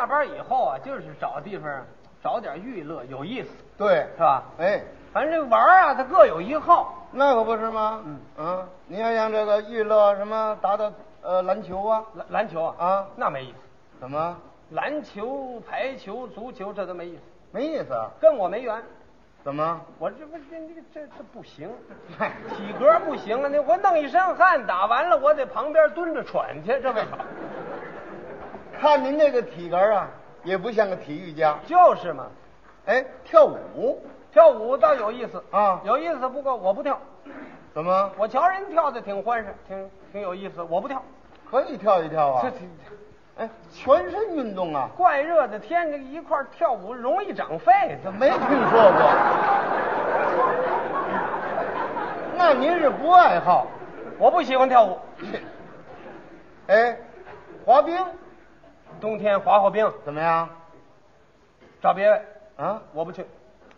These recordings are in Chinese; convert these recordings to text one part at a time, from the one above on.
下班以后啊，就是找地方找点娱乐，有意思，对，是吧？哎，反正这玩儿啊，它各有一号。那可不是吗？嗯啊，你要像这个娱乐什么打打呃篮球啊篮篮球啊，啊，那没意思。怎么篮球、排球、足球这都没意思，没意思啊？跟我没缘。怎么？我这不这这这这不行，嗨，体格不行啊！那我弄一身汗，打完了我得旁边蹲着喘去，这为啥？看您这个体格啊，也不像个体育家。就是嘛，哎，跳舞跳舞倒有意思啊有意思。不过我不跳，怎么我瞧人跳的挺欢实，挺挺有意思，我不跳。可以跳一跳啊这？这哎，全身运动啊，怪热的天，这一块跳舞容易长痱子没听说过。那您是不爱好？我不喜欢跳舞，哎，滑冰冬天滑滑冰怎么样？找别位，啊，我不去。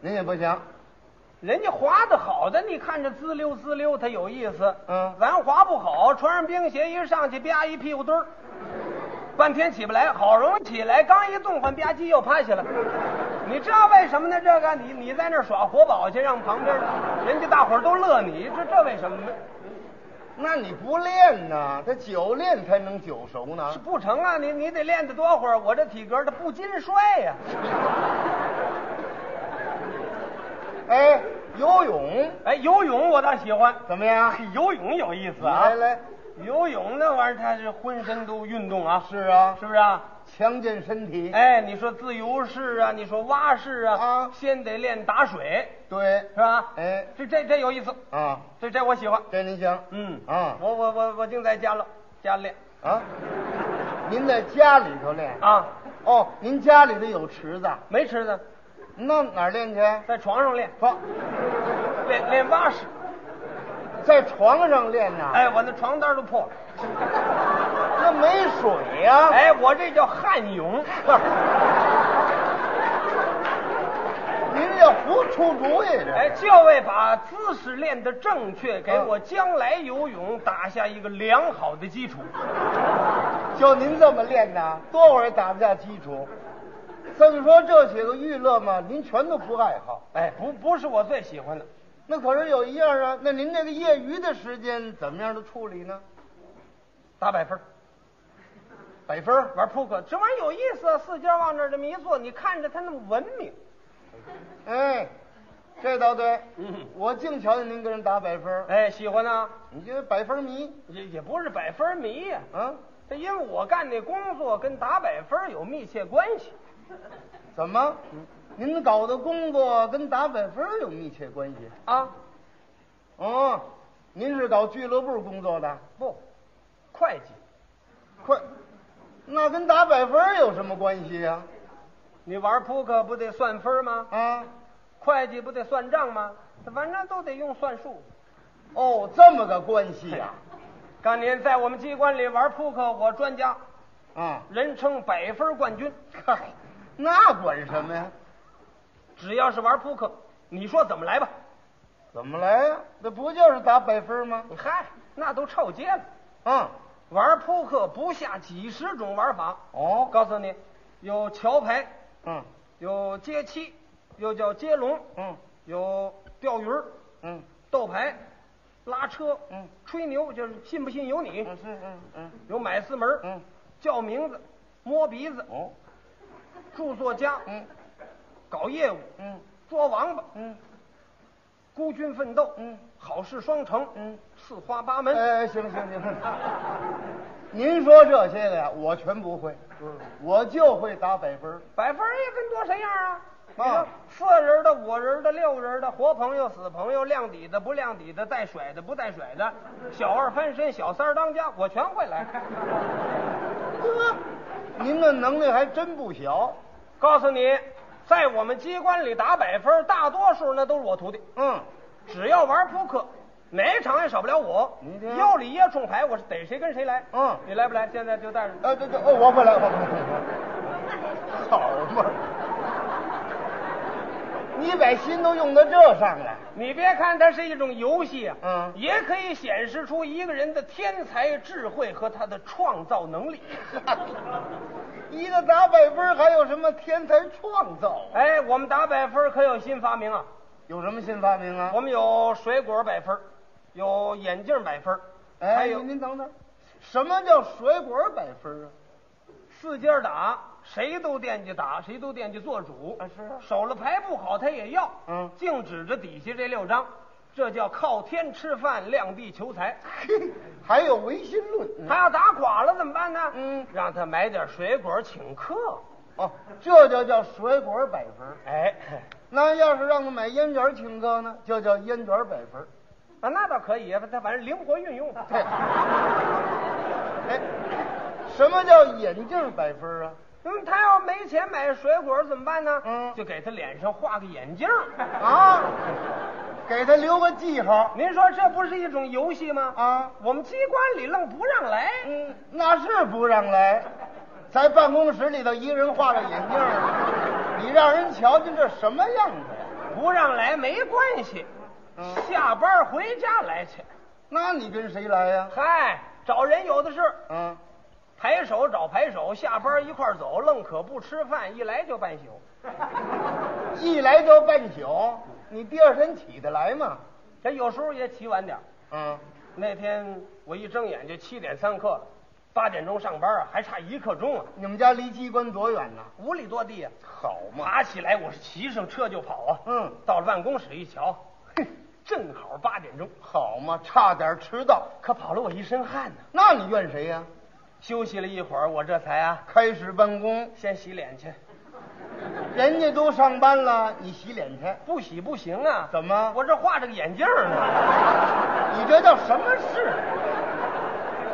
您也不行。人家滑的好的，你看着滋溜滋溜，它有意思。嗯咱滑不好，穿上冰鞋一上去，吧一屁股墩儿，半天起不来，好容易起来，刚一动换吧唧又趴下了。你知道为什么呢？这个你你在那儿耍活宝去，让旁边人家大伙儿都乐你，这这为什么呢？那你不练呢？他久练才能久熟呢是。不成啊！你你得练得多会儿，我这体格它不禁摔呀、哎，游泳哎，游泳我倒喜欢，怎么样？游泳有意思啊！来来，游泳那玩意儿，它是浑身都运动啊，是啊，是不是啊？强健身体。哎，你说自由式啊，你说蛙式啊，啊先得练打水，对，是吧？哎这这这有意思，啊，这这我喜欢。这您行。嗯啊我我我我净在家了，家练啊，您在家里头练？啊，哦，您家里头有池子？没池子，那哪儿练去？在床上练，床，练练蛙式。在床上练呢？哎，我那床单都破了。那没水呀、哎，我这叫旱泳。不是，您这胡出主意这。哎，就为把姿势练得正确，给我将来游泳打下一个良好的基础。就您这么练呐，多会儿也打不下基础。这么说，这些个娱乐嘛，您全都不爱好。哎，不不是我最喜欢的，那可是有一样啊，那您这个业余的时间怎么样的处理呢？打百分儿。百分儿玩扑克，这玩意儿有意思啊！四家往那儿这么一坐，你看着他那么文明。哎，这倒对。嗯我净瞧见您跟人打百分儿，哎，喜欢呢，你这百分迷也也不是百分迷呀、啊？这因为我干那工作跟打百分有密切关系。怎么？您搞的工作跟打百分有密切关系？啊，哦，您是搞俱乐部工作的？不，会计，快，那跟打百分有什么关系呀、你玩扑克不得算分吗？啊？会计不得算账吗？反正都得用算术。哦，这么个关系呀、当年在我们机关里玩扑克，我专家，啊？人称百分冠军。嗨，那管什么呀？只要是玩扑克，你说怎么来吧？怎么来呀、那不就是打百分吗？嗨，那都臭街了。啊？玩扑克不下几十种玩法。哦，告诉你，有桥牌，嗯。有接七，又叫接龙，嗯。有钓鱼儿、嗯。斗牌、拉车，嗯，吹牛就是信不信由你。嗯是嗯嗯。有买四门，嗯。叫名字、摸鼻子、哦。著作家，嗯。搞业务、嗯。捉王八、嗯孤军奋斗，嗯，好事双成，嗯，四花八门。哎，行行行，您说这些个呀，我全不会，嗯，我就会打百分。百分儿也分多谁样啊？啊四人的、五人的、六人的，活朋友、死朋友，亮底的、不亮底的，带甩的、不带甩的，小二翻身、小三当家，我全会来。呵，您的能力还真不小。告诉你，在我们机关里打百分，大多数那都是我徒弟。嗯，只要玩扑克，哪场也少不了我你听。腰里掖冲牌，我是逮谁跟谁来。嗯你来不来？现在就带着。呃，对对，哦，我会来，我会来。好嘛，你把心都用到这上了。你别看它是一种游戏啊，嗯也可以显示出一个人的天才、智慧和他的创造能力。一个打百分，还有什么天才创造？哎，我们打百分可有新发明啊！有什么新发明啊？我们有水果百分，有眼镜百分，还哎，有您您等等，什么叫水果百分啊？四家打，谁都惦记打，谁都惦记做主。啊是啊手了牌不好，他也要。嗯净指着底下这六张，这叫靠天吃饭，量地求财。嘿，还有唯心论。他要打垮了怎么办呢？嗯让他买点水果请客。哦，这就叫水果百分。哎，那要是让他买烟卷请客呢，就叫烟卷百分。啊，那倒可以，他反正灵活运用。对。哎，什么叫眼镜百分啊？嗯，他要没钱买水果怎么办呢？嗯就给他脸上画个眼镜。啊，给他留个记号您说这不是一种游戏吗？啊。我们机关里愣不让来。嗯，那是不让来，在办公室里头一个人画个眼镜，你让人瞧见这什么样子呀？不让来没关系，嗯下班回家来去。那你跟谁来呀？嗨，找人有的是，嗯，排手找排手，下班一块走，愣可不吃饭，一来就半宿。一来就半宿，你第二天起得来吗？这有时候也起晚点嗯，那天我一睁眼就七点三刻了，八点钟上班啊，还差一刻钟啊，你们家离机关多远呢？五里多地啊。好嘛，爬起来，我是骑上车就跑啊。嗯到了办公室一瞧，哼，正好八点钟，好嘛，差点迟到。可跑了我一身汗呢。那你怨谁呀？休息了一会儿，我这才啊，开始办公，先洗脸去。人家都上班了，你洗脸去？不洗不行啊！怎么我这画着个眼镜呢。你这叫什么事？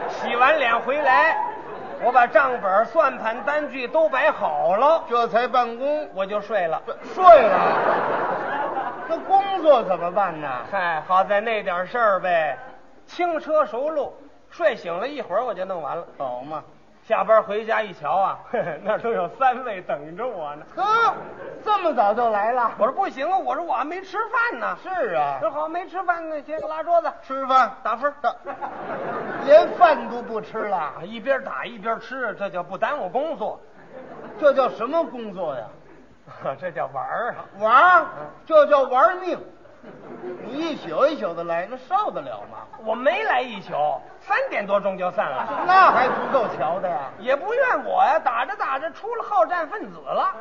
洗完脸回来，我把账本、算盘、单据都摆好了，这才办公，我就睡了。睡了。那工作怎么办呢？嗨，好在那点事儿呗，轻车熟路，睡醒了一会儿我就弄完了。好嘛，下班回家一瞧啊，呵呵那都有三位等着我呢。呵，这么早就来了？我说不行啊，我说我还没吃饭呢。是啊，说好没吃饭呢，先拉桌子吃饭打分。打，连饭都不吃了，啊，一边打一边吃，这叫不耽误工作，这叫什么工作呀？这叫玩儿啊。玩儿，这叫玩命。你一宿一宿的来，那受得了吗？我没来一宿，三点多钟就散了，那还不够瞧的呀？也不怨我呀。打着打着出了好战分子了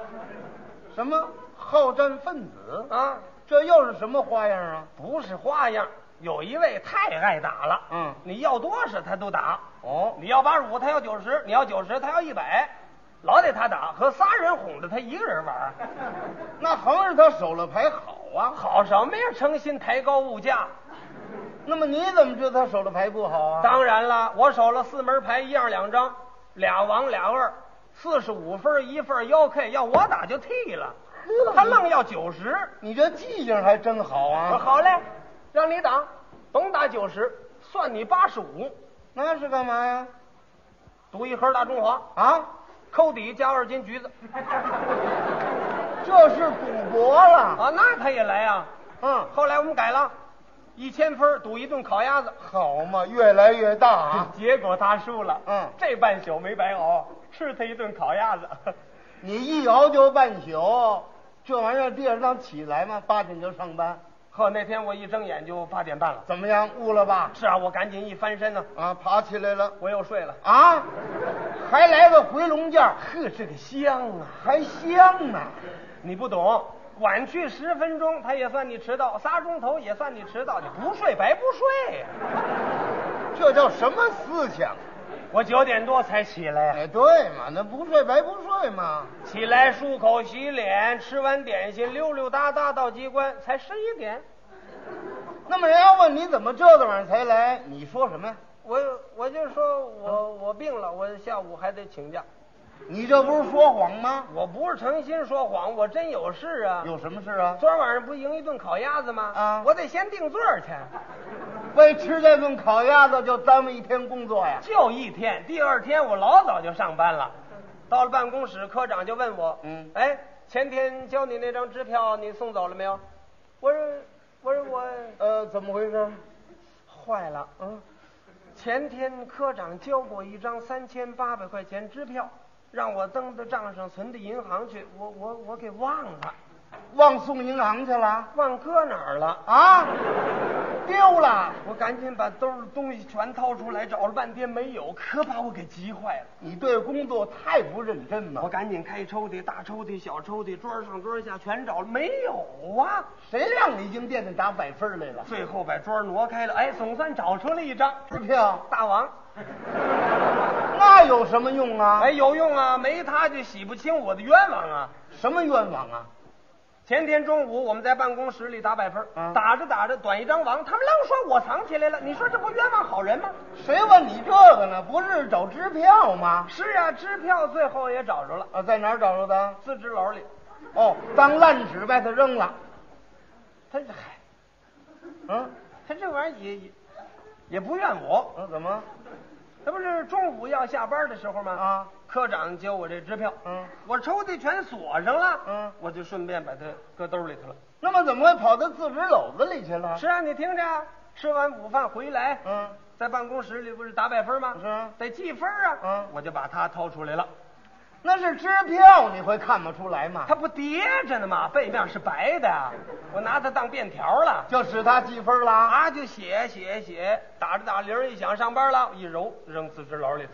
什么好战分子？啊！这又是什么花样啊？不是花样，有一位太爱打了。嗯你要多少他都打。哦，你要八十五，他要九十；你要九十，他要一百，老得他打。和仨人哄着他一个人玩，那横着他守了牌好啊。好什么呀？诚心抬高物价。那么你怎么知道他守的牌不好啊？当然了，我守了四门牌，一样两张，俩王俩二，四十五分一份幺 K，要我打就替了，他愣要九十。你这记性还真好我说啊！好嘞，让你打，甭打九十，算你八十五，那是干嘛呀？赌一盒大中华，啊，扣底加二斤橘子这是赌博了。啊，那他也来啊。嗯，后来我们改了，一千分赌一顿烤鸭子，好嘛，越来越大啊！结果他输了。嗯这半宿没白熬，吃他一顿烤鸭子。你一熬就半宿，这玩意儿第二天起来嘛，八点就上班，呵，那天我一睁眼就八点半了。怎么样？悟了吧？是啊，我赶紧一翻身呢，啊，爬起来了我又睡了。啊，还来个回笼觉，呵，这个香啊！还香呢。你不懂，晚去十分钟，他也算你迟到；仨钟头也算你迟到。你不睡白不睡呀、这叫什么思想？我九点多才起来，哎，对嘛，那不睡白不睡嘛。起来漱口洗脸，吃完点心，溜溜达达到机关，才十一点。那么人家问你怎么这个晚上才来，你说什么呀？我我就说我我病了，我下午还得请假。你这不是说谎吗？我不是诚心说谎，我真有事啊。有什么事啊？昨儿晚上不赢一顿烤鸭子吗？啊我得先定座去，为吃这顿烤鸭子就耽误一天工作呀？就一天。第二天我老早就上班了，到了办公室，科长就问我，嗯哎，前天交你那张支票，你送走了没有？我说，我说我呃，怎么回事？坏了，嗯，前天科长交过一张三千八百块钱支票，让我登到账上存到银行去，我我我给忘了，忘送银行去了忘搁哪儿了？啊？丢了！我赶紧把兜里东西全掏出来，找了半天没有，可把我给急坏了。你对工作太不认真了。我赶紧开抽屉，大抽屉、小抽屉，桌上桌下全找了，没有啊。谁让你进店里打百分来了？最后把桌挪开了，哎，总算找出了一张支票，大王。那有什么用啊？哎，有用啊，没他就洗不清我的冤枉啊。什么冤枉啊？前天中午我们在办公室里打百分，嗯打着打着短一张王，他们愣说我藏起来了。你说这不冤枉好人吗？谁问你这个呢？不是找支票吗？是啊，支票最后也找着了，啊，在哪儿找着的？自纸篓里。哦，当烂纸把它扔了。他这嗨，嗯他这玩意儿也也也不怨我，嗯，怎么？他不是中午要下班的时候吗？啊，科长交我这支票，嗯，我抽屉全锁上了，嗯我就顺便把它搁兜里头了。那么怎么会跑到自己篓子里去了？是啊，你听着啊，吃完午饭回来，嗯，在办公室里不是打百分吗？是啊得记分啊。嗯我就把它掏出来了，那是支票，你会看不出来吗？它不叠着呢吗？背面是白的，我拿它当便条了。就使它记分了。啊，就写写写，打着打铃一响，上班了，一揉扔辞职篓里头，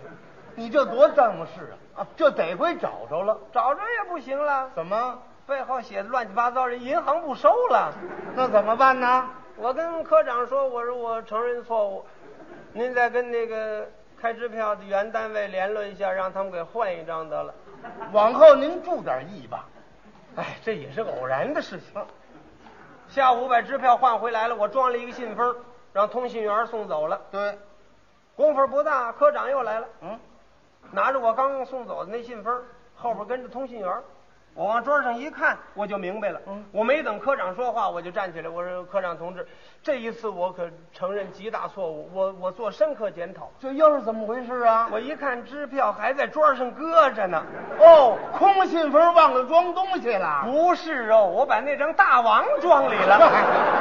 你这多耽误事啊！啊，这得亏找着了。找着也不行了，怎么？背后写的乱七八糟，人银行不收了。那怎么办呢？我跟科长说，我说我承认错误，您再跟那个开支票的原单位联络一下，让他们给换一张得了。往后您注点意吧。哎，这也是偶然的事情。下午把支票换回来了，我装了一个信封，让通信员送走了。对，功夫不大，科长又来了，嗯，拿着我刚送走的那信封，后边跟着通信员。我往桌上一看，我就明白了。嗯我没等科长说话，我就站起来，我说：“科长同志，这一次我可承认极大错误，我我做深刻检讨。这又是怎么回事啊？我一看支票还在桌上搁着呢，哦，空信封忘了装东西了。不是哦，我把那张大王装里了。